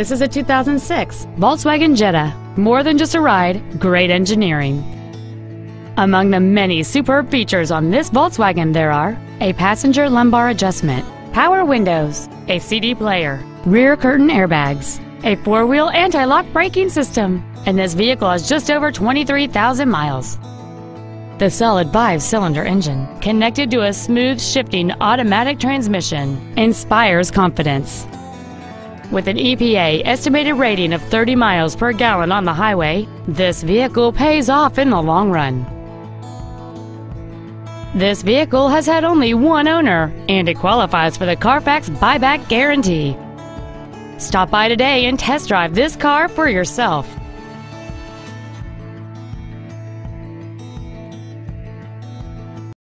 This is a 2006 Volkswagen Jetta. More than just a ride, great engineering. Among the many superb features on this Volkswagen there are a passenger lumbar adjustment, power windows, a CD player, rear curtain airbags, a four-wheel anti-lock braking system, and this vehicle has just over 23,000 miles. The solid five-cylinder engine, connected to a smooth shifting automatic transmission, inspires confidence. With an EPA estimated rating of 30 miles per gallon on the highway, this vehicle pays off in the long run. This vehicle has had only one owner, and it qualifies for the Carfax buyback guarantee. Stop by today and test drive this car for yourself.